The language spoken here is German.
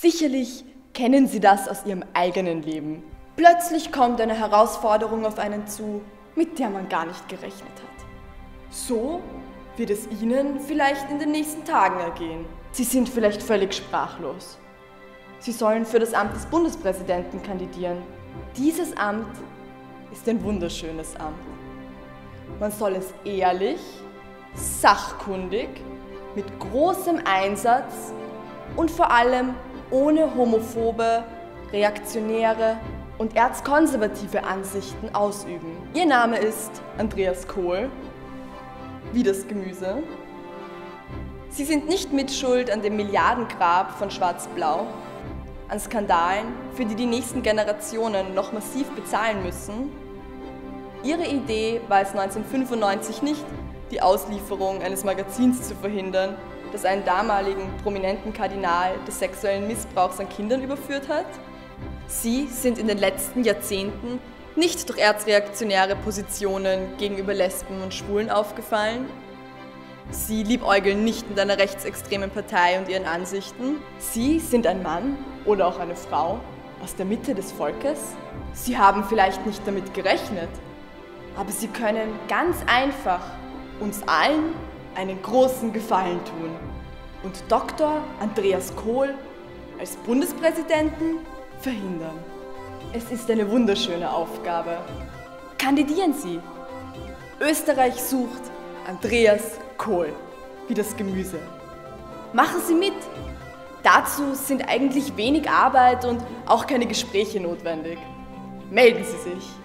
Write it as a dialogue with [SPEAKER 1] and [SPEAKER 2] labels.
[SPEAKER 1] Sicherlich kennen Sie das aus Ihrem eigenen Leben. Plötzlich kommt eine Herausforderung auf einen zu, mit der man gar nicht gerechnet hat. So wird es Ihnen vielleicht in den nächsten Tagen ergehen. Sie sind vielleicht völlig sprachlos. Sie sollen für das Amt des Bundespräsidenten kandidieren. Dieses Amt ist ein wunderschönes Amt. Man soll es ehrlich, sachkundig, mit großem Einsatz und vor allem ohne homophobe, reaktionäre und erzkonservative Ansichten ausüben. Ihr Name ist Andreas Kohl, wie das Gemüse. Sie sind nicht mitschuld an dem Milliardengrab von Schwarz-Blau, an Skandalen, für die die nächsten Generationen noch massiv bezahlen müssen. Ihre Idee war es 1995 nicht, die Auslieferung eines Magazins zu verhindern, das einen damaligen prominenten Kardinal des sexuellen Missbrauchs an Kindern überführt hat. Sie sind in den letzten Jahrzehnten nicht durch erzreaktionäre Positionen gegenüber Lesben und Schwulen aufgefallen. Sie liebäugeln nicht mit einer rechtsextremen Partei und ihren Ansichten. Sie sind ein Mann oder auch eine Frau aus der Mitte des Volkes. Sie haben vielleicht nicht damit gerechnet, aber sie können ganz einfach uns allen einen großen Gefallen tun und Dr. Andreas Kohl als Bundespräsidenten verhindern. Es ist eine wunderschöne Aufgabe. Kandidieren Sie! Österreich sucht Andreas Kohl, wie das Gemüse. Machen Sie mit! Dazu sind eigentlich wenig Arbeit und auch keine Gespräche notwendig. Melden Sie sich!